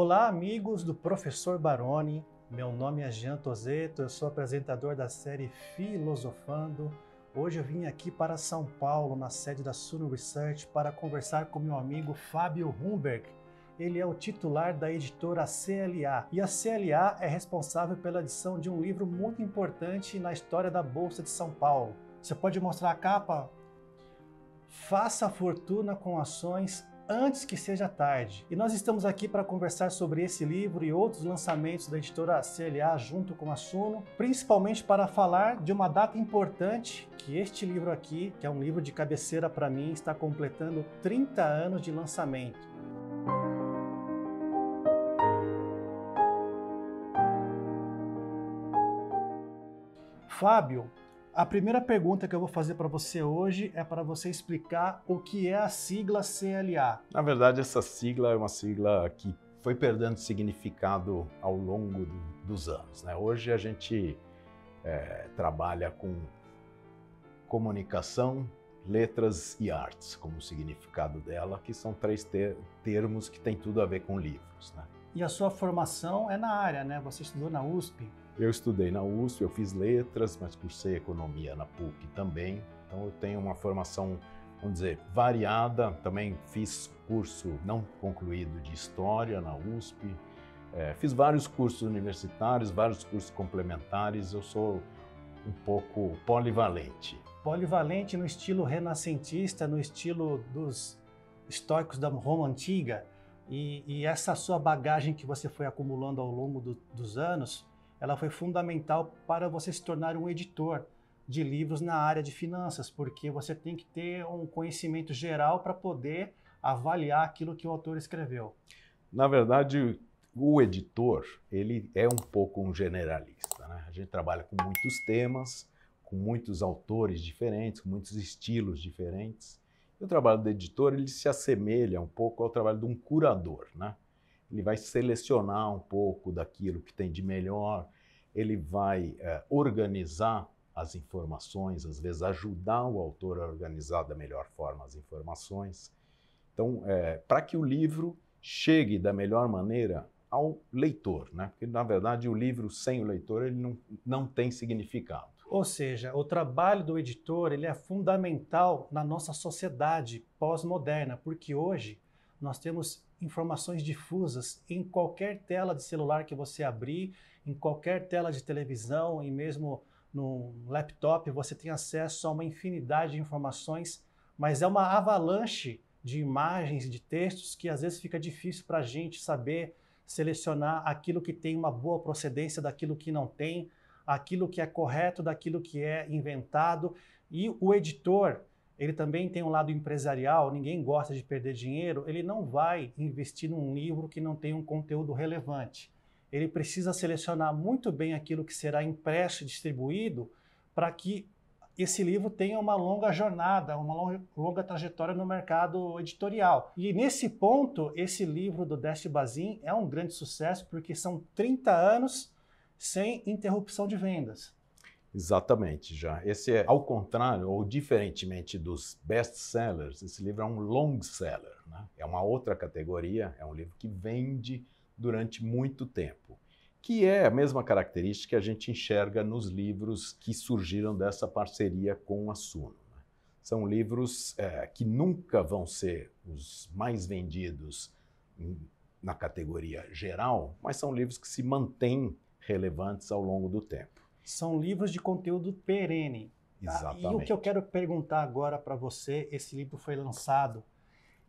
Olá, amigos do Professor Baroni. Meu nome é Jean Tozeto, eu sou apresentador da série Filosofando. Hoje eu vim aqui para São Paulo, na sede da Suno Research, para conversar com meu amigo Fábio Humberg. Ele é o titular da editora CLA e a CLA é responsável pela edição de um livro muito importante na história da Bolsa de São Paulo. Você pode mostrar a capa? Faça fortuna com ações antes que seja tarde. E nós estamos aqui para conversar sobre esse livro e outros lançamentos da editora CLA junto com a Suno, principalmente para falar de uma data importante que este livro aqui, que é um livro de cabeceira para mim, está completando 30 anos de lançamento. Fábio, a primeira pergunta que eu vou fazer para você hoje é para você explicar o que é a sigla CLA. Na verdade, essa sigla é uma sigla que foi perdendo significado ao longo do, dos anos. Né? Hoje a gente é, trabalha com comunicação, letras e artes como significado dela, que são três ter termos que têm tudo a ver com livros. Né? E a sua formação é na área, né? Você estudou na USP. Eu estudei na USP, eu fiz letras, mas cursei economia na PUC também. Então eu tenho uma formação, vamos dizer, variada. Também fiz curso não concluído de história na USP. É, fiz vários cursos universitários, vários cursos complementares. Eu sou um pouco polivalente. Polivalente no estilo renascentista, no estilo dos estoicos da Roma antiga. E, e essa sua bagagem que você foi acumulando ao longo do, dos anos ela foi fundamental para você se tornar um editor de livros na área de finanças, porque você tem que ter um conhecimento geral para poder avaliar aquilo que o autor escreveu. Na verdade, o editor, ele é um pouco um generalista. Né? A gente trabalha com muitos temas, com muitos autores diferentes, com muitos estilos diferentes. E o trabalho do editor, ele se assemelha um pouco ao trabalho de um curador, né? ele vai selecionar um pouco daquilo que tem de melhor, ele vai é, organizar as informações, às vezes ajudar o autor a organizar da melhor forma as informações. Então, é, para que o livro chegue da melhor maneira ao leitor, né? porque na verdade o livro sem o leitor ele não, não tem significado. Ou seja, o trabalho do editor ele é fundamental na nossa sociedade pós-moderna, porque hoje nós temos informações difusas em qualquer tela de celular que você abrir, em qualquer tela de televisão e mesmo no laptop, você tem acesso a uma infinidade de informações, mas é uma avalanche de imagens e de textos que às vezes fica difícil para a gente saber selecionar aquilo que tem uma boa procedência daquilo que não tem, aquilo que é correto daquilo que é inventado. E o editor, ele também tem um lado empresarial, ninguém gosta de perder dinheiro, ele não vai investir num livro que não tem um conteúdo relevante. Ele precisa selecionar muito bem aquilo que será impresso e distribuído para que esse livro tenha uma longa jornada, uma longa, trajetória no mercado editorial. E nesse ponto, esse livro do Deste Bazin é um grande sucesso porque são 30 anos sem interrupção de vendas. Exatamente, já. Esse é, ao contrário, ou diferentemente dos best-sellers, esse livro é um long seller. Né? É uma outra categoria, é um livro que vende durante muito tempo. Que é a mesma característica que a gente enxerga nos livros que surgiram dessa parceria com a Suno. Né? São livros é, que nunca vão ser os mais vendidos na categoria geral, mas são livros que se mantêm relevantes ao longo do tempo são livros de conteúdo perene. Tá? Exatamente. E o que eu quero perguntar agora para você, esse livro foi lançado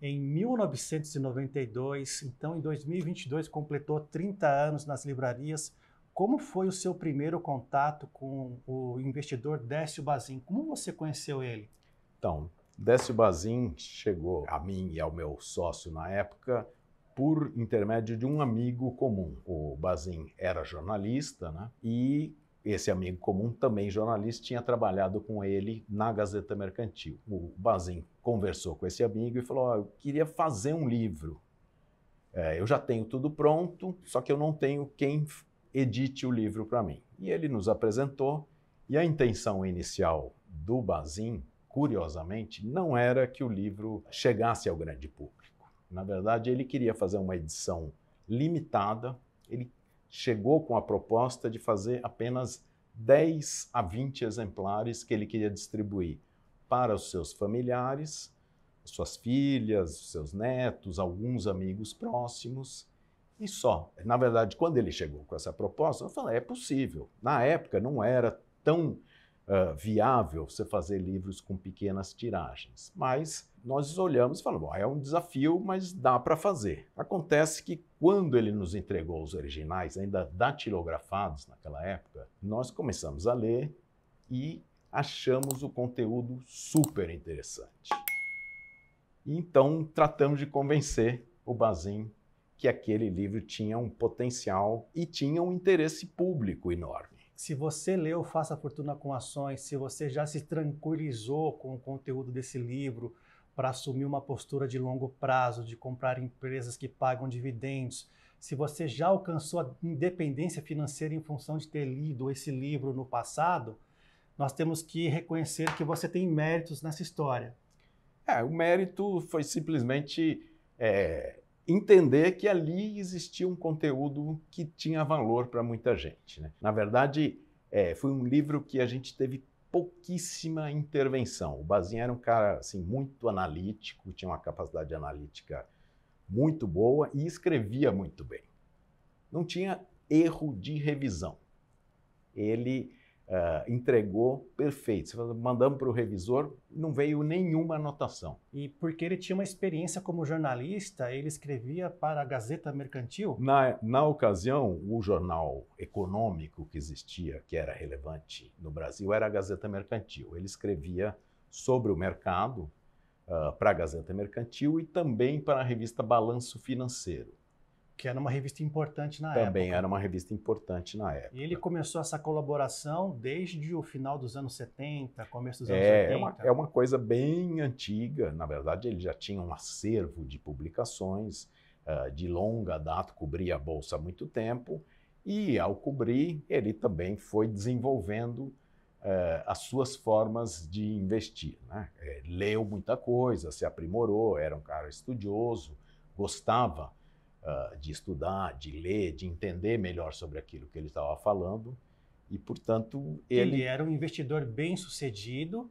em 1992, então em 2022 completou 30 anos nas livrarias. Como foi o seu primeiro contato com o investidor Décio Bazin? Como você conheceu ele? Então, Décio Bazin chegou a mim e ao meu sócio na época por intermédio de um amigo comum. O Bazin era jornalista né? e esse amigo comum, também jornalista, tinha trabalhado com ele na Gazeta Mercantil. O Bazin conversou com esse amigo e falou: oh, Eu queria fazer um livro. É, eu já tenho tudo pronto, só que eu não tenho quem edite o livro para mim. E ele nos apresentou, e a intenção inicial do Bazin, curiosamente, não era que o livro chegasse ao grande público. Na verdade, ele queria fazer uma edição limitada. Ele chegou com a proposta de fazer apenas 10 a 20 exemplares que ele queria distribuir para os seus familiares, suas filhas, seus netos, alguns amigos próximos e só. Na verdade, quando ele chegou com essa proposta, eu falei: é possível. Na época não era tão uh, viável você fazer livros com pequenas tiragens, mas nós olhamos e falamos: é um desafio, mas dá para fazer. Acontece que quando ele nos entregou os originais, ainda datilografados naquela época, nós começamos a ler e achamos o conteúdo super interessante. Então tratamos de convencer o Bazin que aquele livro tinha um potencial e tinha um interesse público enorme. Se você leu Faça Fortuna com Ações, se você já se tranquilizou com o conteúdo desse livro para assumir uma postura de longo prazo, de comprar empresas que pagam dividendos, se você já alcançou a independência financeira em função de ter lido esse livro no passado, nós temos que reconhecer que você tem méritos nessa história. É, o mérito foi simplesmente é, entender que ali existia um conteúdo que tinha valor para muita gente. Né? Na verdade, é, foi um livro que a gente teve pouquíssima intervenção. O Bazin era um cara assim, muito analítico, tinha uma capacidade analítica muito boa e escrevia muito bem. Não tinha erro de revisão. Ele uh, entregou perfeito. Mandamos para o revisor, não veio nenhuma anotação. E porque ele tinha uma experiência como jornalista, ele escrevia para a Gazeta Mercantil? Na, na ocasião, o jornal econômico que existia, que era relevante no Brasil, era a Gazeta Mercantil. Ele escrevia sobre o mercado uh, para a Gazeta Mercantil e também para a revista Balanço Financeiro que era uma revista importante na Também época. Também era uma revista importante na época. E ele começou essa colaboração desde o final dos anos 70, começo dos anos é, 80. É uma, é uma coisa bem antiga. Na verdade, ele já tinha um acervo de publicações uh, de longa data, cobria a Bolsa há muito tempo. E, ao cobrir, ele também foi desenvolvendo uh, as suas formas de investir. Né? É, leu muita coisa, se aprimorou, era um cara estudioso, gostava uh, de estudar, de ler, de entender melhor sobre aquilo que ele estava falando. E, portanto, ele... ele era um investidor bem sucedido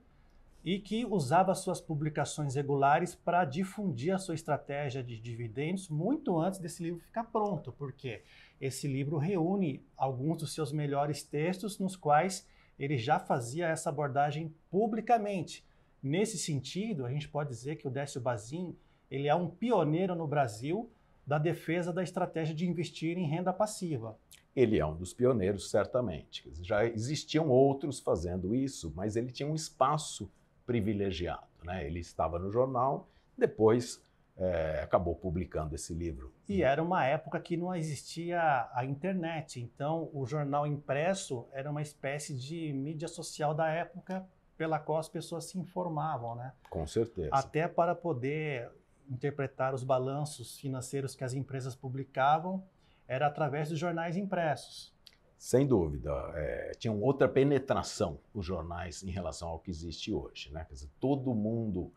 e que usava suas publicações regulares para difundir a sua estratégia de dividendos muito antes desse livro ficar pronto, porque esse livro reúne alguns dos seus melhores textos nos quais ele já fazia essa abordagem publicamente. Nesse sentido, a gente pode dizer que o Décio Bazin ele é um pioneiro no Brasil da defesa da estratégia de investir em renda passiva. Ele é um dos pioneiros, certamente. Já existiam outros fazendo isso, mas ele tinha um espaço privilegiado. Né? Ele estava no jornal, depois é, acabou publicando esse livro. E era uma época que não existia a internet, então o jornal impresso era uma espécie de mídia social da época pela qual as pessoas se informavam, né? Com certeza. Até para poder interpretar os balanços financeiros que as empresas publicavam era através dos jornais impressos. Sem dúvida. É, tinham outra penetração os jornais em relação ao que existe hoje. Né? Quer dizer, todo mundo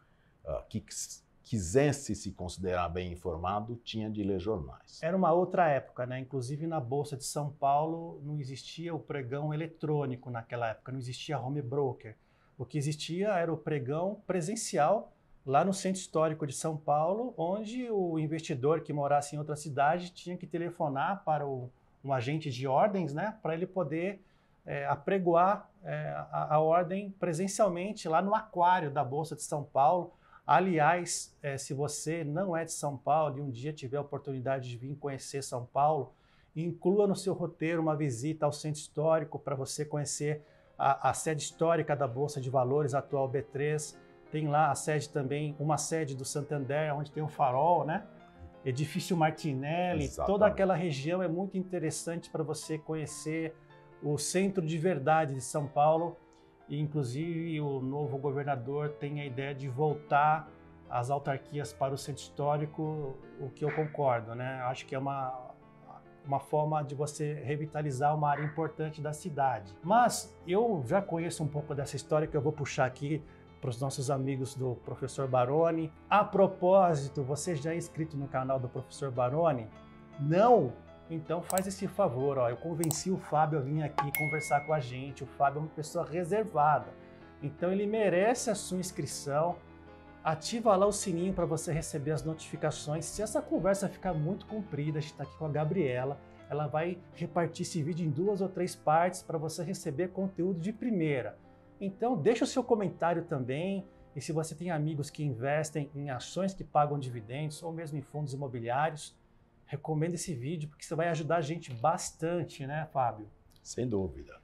uh, que quisesse se considerar bem informado tinha de ler jornais. Era uma outra época, né? Inclusive na Bolsa de São Paulo não existia o pregão eletrônico naquela época, não existia home broker. O que existia era o pregão presencial lá no centro histórico de São Paulo, onde o investidor que morasse em outra cidade tinha que telefonar para o, um agente de ordens, né, para ele poder é, apregoar é, a, a, ordem presencialmente lá no aquário da Bolsa de São Paulo. Aliás, é, se você não é de São Paulo e um dia tiver a oportunidade de vir conhecer São Paulo, inclua no seu roteiro uma visita ao centro histórico para você conhecer a, a sede histórica da Bolsa de Valores, atual B3 tem lá a sede também, uma sede do Santander, onde tem o farol, né? Edifício Martinelli, Exatamente. toda aquela região é muito interessante para você conhecer o centro de verdade de São Paulo. E, inclusive, o novo governador tem a ideia de voltar as autarquias para o centro histórico, o que eu concordo, né? Acho que é uma, uma forma de você revitalizar uma área importante da cidade. Mas eu já conheço um pouco dessa história que eu vou puxar aqui para os nossos amigos do Professor Baroni. A propósito, você já é inscrito no canal do Professor Baroni? Não? Então faz esse favor, ó. Eu convenci o Fábio a vir aqui conversar com a gente. O Fábio é uma pessoa reservada. Então ele merece a sua inscrição. Ativa lá o sininho para você receber as notificações. Se essa conversa ficar muito comprida, a gente está aqui com a Gabriela, ela vai repartir esse vídeo em duas ou três partes para você receber conteúdo de primeira. Então deixa o seu comentário também. E se você tem amigos que investem em ações que pagam dividendos ou mesmo em fundos imobiliários, recomendo esse vídeo porque você vai ajudar a gente bastante, né, Fábio? Sem dúvida.